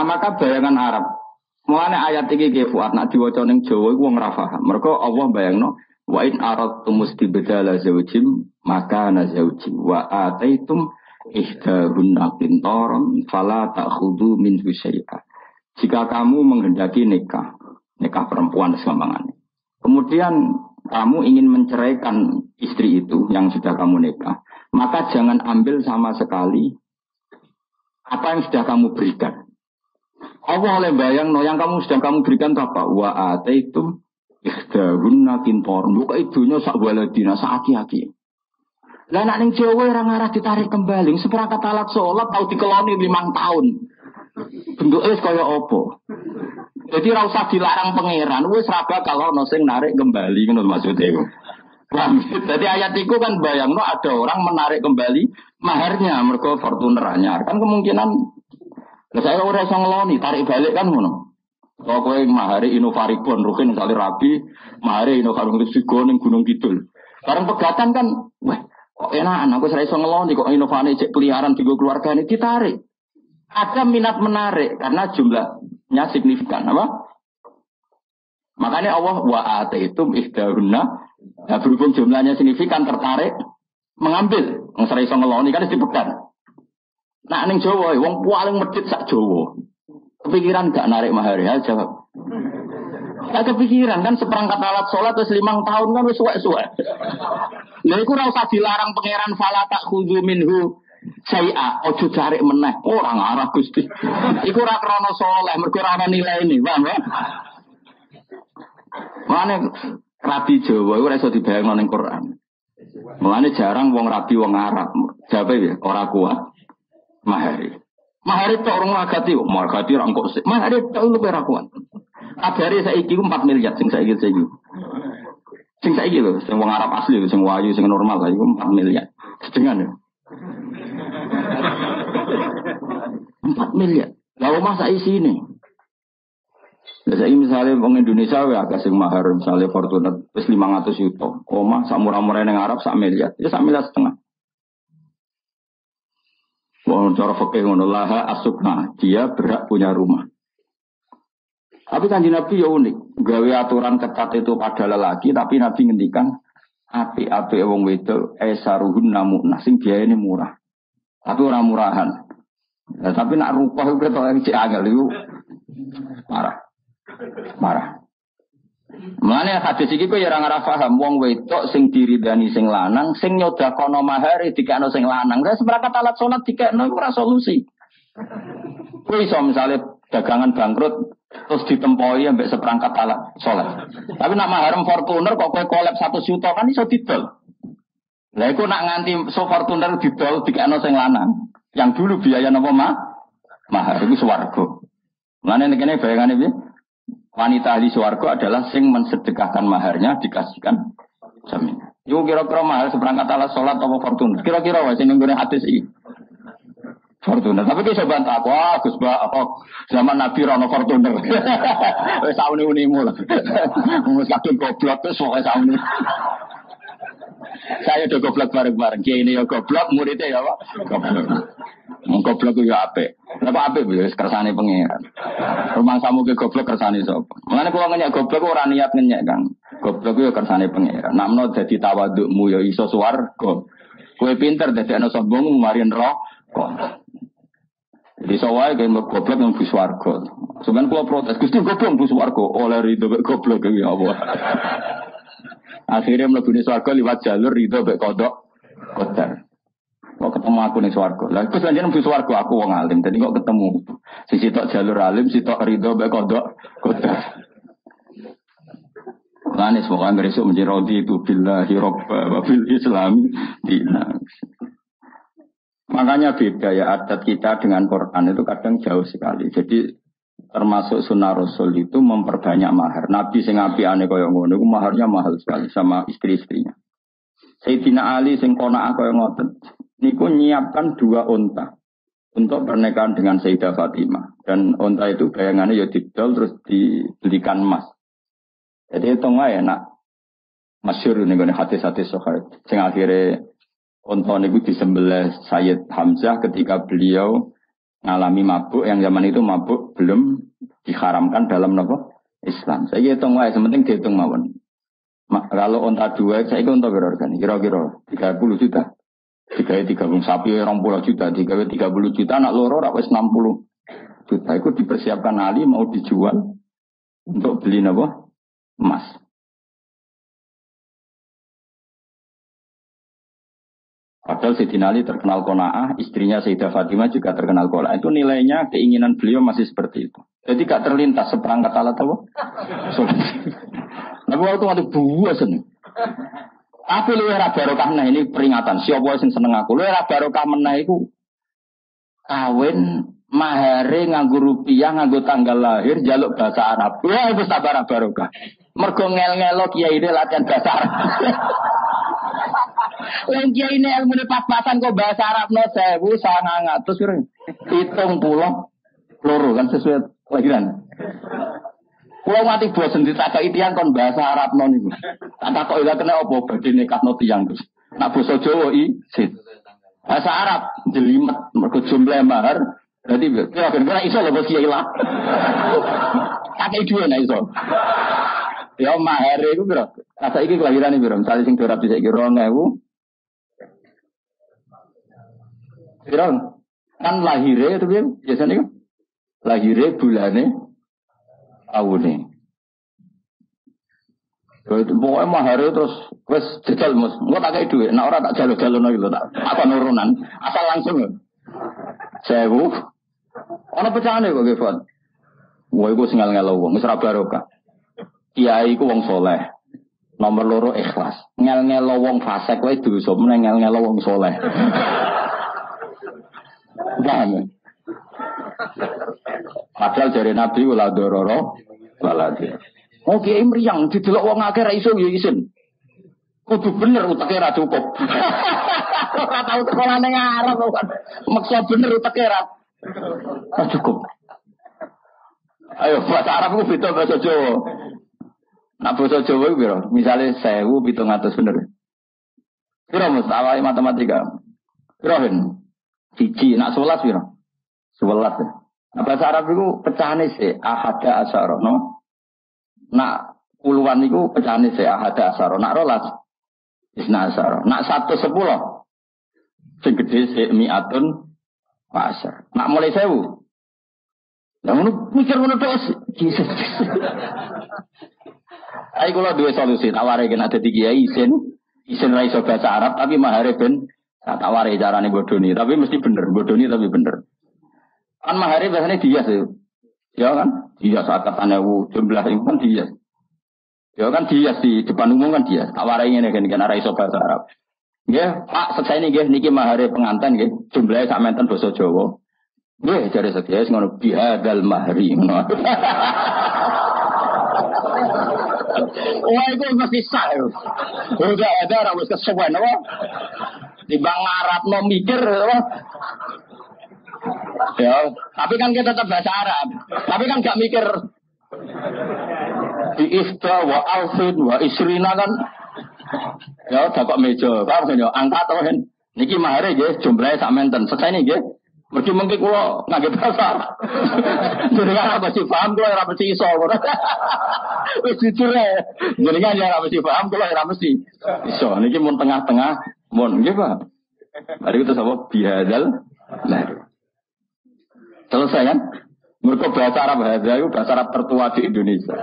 Nah maka bayangan Arab. Mulane ayat iki ke fuat nak diwaca ning Jawa iku wong ora paham. Mergo Allah bayangno wa in aradtum mustibdala zawjim maka na zawji wa ataitum ihdahunna qintaran fala ta'khudhu min syai'a. Jika kamu menghendaki nikah, nikah perempuan selambangannya. Kemudian kamu ingin menceraikan istri itu yang sudah kamu nikah, maka jangan ambil sama sekali apa yang sudah kamu berikan. Allah oleh bayang no yang kamu sudah kamu berikan apa? Wa ataitum ikhdahunna kintor. Buka ibunya sak waladina sak aki-aki. Lah nak ning Jawa ora ngarah ditarik kembali. Seperangkat alat sholat tau dikeloni limang tahun. Bentuknya kaya apa? Jadi ora dilarang pangeran. Wis ra kalau ono sing narik kembali ngono maksudnya. Jadi ayat itu kan bayang no ada orang menarik kembali maharnya mereka Fortuner anyar. Kan kemungkinan Lah saya ora iso ngeloni, tarik balik kan ngono. Kalau kowe mahari Inovaribon, rukin misalnya rapi, mahari Inovaribon itu ning Gunung Kidul. Sekarang pegatan kan, wah, kok enak, aku saya iso ngeloni, kok inovasi cek peliharaan tiga keluarga ini ditarik. Ada minat menarik karena jumlahnya signifikan, apa? Makanya Allah wa itu ihdahunna, ya berhubung jumlahnya signifikan tertarik, mengambil. Yang saya iso ngeloni kan dipegang. Nah ning Jawa, wong paling medit sak Jawa. Kepikiran gak narik mahar ya jawab. Gak kepikiran kan seperangkat alat sholat terus limang tahun kan suwe-suwe. Lha iku usah dilarang pangeran fala tak khudu minhu saya ojo cari meneh orang arah Gusti. Iku ora krana saleh, mergo nilai ini, paham ya? Mane rabi Jawa ora iso dibayangno ning Quran. Mulane jarang wong rabi wong Arab. Jawabe ya ora kuat mahari. Mahari tok orang magati, magati orang kok sih. Mahari tok lu perakuan. Abari saya iki 4 miliar sing saya saya iki. Sing saya lho, sing wong Arab asli, sing wayu, sing normal lah, iku 4 miliar. Sedengan ya. 4 miliar. Lah omah saya sini. Lah saya misalnya wong Indonesia ya agak sing mahar misalnya Fortuner wis 500 juta. Omah sak murah-murah ning Arab sak miliar. Ya sak miliar setengah. Wong cara fikih ngono laha asukna, dia berhak punya rumah. Tapi kan Nabi ya unik, gawe aturan ketat itu pada lelaki, tapi Nabi ngendikan api-api wong wedok esaruhun namu nasing ini murah. Tapi orang murahan. Tapi nak rupa itu kita yang cek angel itu marah. Marah. Mana hadis iki kowe ya ora ngarah paham wong wedok sing diridani sing lanang, sing nyodakono mahar dikekno sing lanang. Lah seprakat alat salat dikekno iku ora solusi. Kowe iso misale dagangan bangkrut terus ditempoi ambek seperangkat alat sholat. Tapi nak mahar Fortuner kok kowe kolab satu juta kan iso didol. Lah iku nak nganti so Fortuner didol dikekno sing lanang. Yang dulu biaya napa mah? Mahar iku swarga. Mulane kene bayangane piye? Wanita ahli suarga adalah sing mensedekahkan maharnya dikasihkan jaminan. Yo kira-kira mahal seperangkat alat sholat atau fortuna. Kira-kira wah sing nggone hadis iki. Fortuner. Tapi kita bantah aku, ah, Gus Ba, apa zaman Nabi Rono Fortuner. Wes sauni unimu lah. Wes kadung goblok terus pokoke sauni. Saya udah goblok bareng-bareng. Kiai ini ya goblok, muridnya ya Pak. Goblok. Goblok itu ya ape. Kenapa ape? Ya kersane pangeran. Rumah samu ke goblok kersane sapa? Mengenai kalau ngenyek goblok ora niat ngenyek Kang. Goblok itu ya kersane pangeran. Namno dadi tawadukmu ya iso swarga. Kue pinter dadi ana sombong marin roh kok. Jadi sawai kayak goblok yang bus warga. Sebenarnya kalau protes, Gusti goblok bus warga oleh ridho goblok ya Allah. Akhirnya mlebu swarga liwat jalur ridho bek kodok kodar. Kok ketemu aku nih swarga. Lah iku sanjane mlebu swarga aku wong alim. Jadi kok ketemu sisi tok jalur alim, sisi tok ridho bek kodok kodar. Lanis pokoknya besok menjadi rodi itu billahi robba wa bil islami dina. Makanya beda ya adat kita dengan Quran itu kadang jauh sekali. Jadi termasuk sunnah Rasul itu memperbanyak mahar. Nabi sing api ane kaya ngono maharnya mahal sekali sama istri-istrinya. Sayyidina Ali sing kona kaya ngoten niku nyiapkan dua unta untuk pernikahan dengan Sayyidah Fatimah. Dan unta itu bayangannya ya didol terus dibelikan emas. Jadi itu nggak enak. Masyur ini gue hati-hati sohar. Sing akhirnya unta niku disembelih Sayyid Hamzah ketika beliau ngalami mabuk yang zaman itu mabuk belum diharamkan dalam nopo Islam. Saya hitung wae, sementing dihitung mawon. Kalau onta dua, saya itu untuk berorgan, kira-kira 30 juta. Tiga tiga puluh sapi orang puluh juta, tiga tiga puluh juta, anak loro rakyat enam puluh juta. Itu dipersiapkan Ali mau dijual untuk beli nopo emas. Padahal Sayyidina Ali terkenal kona'ah, istrinya Sayyidah Fatimah juga terkenal kona'ah. Itu nilainya, keinginan beliau masih seperti itu. Jadi gak terlintas seperangkat alat apa? Tapi waktu waktu buas ini. Tapi lu era barokah nah ini peringatan. Siapa sing seneng aku? Lu era barokah menah itu kawin mahare nganggo rupiah, nganggo tanggal lahir, jaluk bahasa Arab. Wah, itu sabar barokah. Mergo ngel-ngelo kiai ini latihan bahasa Arab. Wong kiai ini ilmu ini pas-pasan kok bahasa Arab no sewu sangang atus kurang hitung pulau loro kan sesuai kelahiran. pulau mati bosen ditakoki tiyang kon bahasa Arab non iku. Tak takoki ilah kena opo apa nekat nekatno tiang terus. Nak Boso Jowo i isin. Bahasa Arab jelimet mergo jumlah mahar. Jadi kira-kira iso lho bos kiai lah. Kakek dhewe iso. Ya mahar itu piro? Kata iki kelahirane piro? Misale sing bisa dhisik 2000, Firaun kan lahire itu kan biasanya kan lahire bulane tahune. Pokoknya mahare terus wes jajal mus, nggak tak kayak duit, nah orang tak jalur jalur lagi loh, apa nurunan, asal langsung Saya bu, orang pecahan nih kok Gevon. Gue gue singgal ngelau Misalnya serap baroka. Kiai ku wong soleh, nomor loro ikhlas, ngel ngelau wong fasek, wae dosa, meneng ngel ngelau wong soleh. Paham? Padahal dari Nabi wala dororo wala Oh kiai meriang didelok wong akeh ra iso ya isin. Kudu bener utake ra cukup. Ora tau sekolah ning Arab kan. Maksa bener utake ra cukup. Ayo bahasa Arab ku beda bahasa Jawa. Nak bahasa Jawa ku piro? Misale 1700 bener. Piro mesti matematika? Piro? Siji, nak sholat piro? Sholat ya. Nah, bahasa Arab itu pecahane sih, ahada asaro, no? Nak puluhan itu pecahane sih, ahada asaro. Nak rolas, isna asaro. Nak satu sepuluh, sing gede sih, mi'atun pasar. Nak mulai sewu, yang ngono mikir ngono terus. Jesus. Ayo kalau dua solusi, tawari kena ada tiga isin, isin raiso bahasa Arab, tapi mahare ben tak tawari carane bodoni, tapi mesti bener, bodoni tapi bener. Kan mahari biasanya dia sih. Ya kan? Dia saat katanya jumlah itu kan dia. Ya kan dia di depan umum kan dia. Tawarai ini kan kan arah bahasa Arab. Ya, Pak, selesai ini niki mahari pengantin nggih, jumlahnya sak menten basa Jawa. Nggih, jare setia ngono bihadal ngono. Wah, itu mesti sah. Udah ada orang wis kesuwen? Di bang Arab mau mikir? Ya, tapi kan kita tetap bahasa Arab. Tapi kan gak mikir di isda wa alfin wa isrina kan. Ya, dapat meja. Kau kan angkat to kan. Niki mahare nggih jumlahe sak menten. Selesai niki nggih. Mergi mungkin kula ngangge bahasa. Kan apa sih paham kula ora mesti iso. Wis jujur ya. Jadi kan ya ora mesti paham kula ora mesti iso. Niki mun tengah-tengah mun nggih Pak. Mari kita sama bihadal. Nah, Selesai kan? Mereka bahasa Arab Hadza itu bahasa Arab tertua di Indonesia.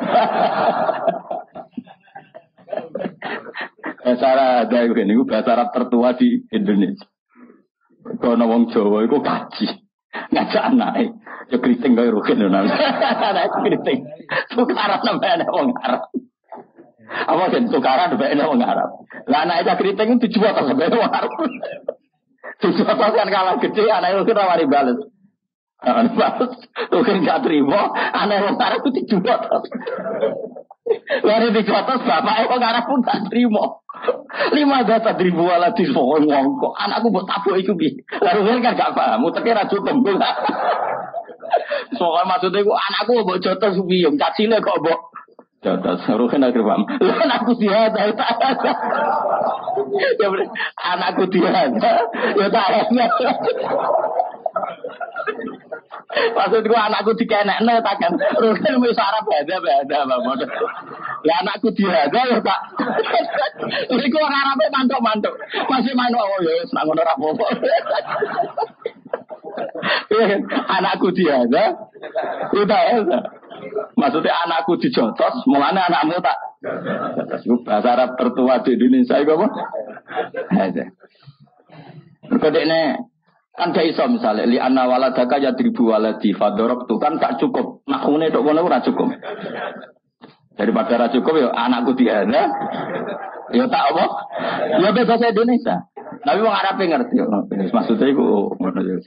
bahasa Arab Hadza itu bahasa Arab tertua di Indonesia. Kalau wong Jawa itu kaji. Ngajak anak Ya keriting kaya rukin. Anak keriting. Tukaran namanya anak wong Arab. Apa sih tukaran namanya wong Arab. Lah anak itu keriting itu tujuh atau sebenarnya wong Arab. Kan kalah gede anak itu kita mari balas. Tuh kan gak terima, aneh wong Arab itu dijual. Lari di atas bapak wong Arab pun gak terima. Lima data ribu ala di wong kok anakku buat tabu itu. Lalu kan gak paham, uteknya ra cukup. Soalnya maksudnya anakku buat jotos biyung, cacile kok buat jotos. Ruhin akhir paham. Anakku dia Ya anakku dia ya tak Maksudku anakku dikenekne tak kan. Rugen wis Arab ada ada Bapak. Ya anakku dihada ya tak. Iku wong Arabe mantuk-mantuk. Masih manuk oh ya wis ngono ra apa Anakku dihada. Udah ya. Maksudnya anakku dijotos, mulane anakmu tak. Bahasa Arab tertua di Indonesia itu apa? Berkedekne Kan gak iso misalnya, li anna waladaka ya dribu waladi fadorok tuh kan tak cukup. Nakune dok kono ora cukup. Daripada ora cukup ya anakku diada. Ya tak apa? Ya bahasa Indonesia. Tapi wong Arab ngerti. Maksudnya iku ngono ya.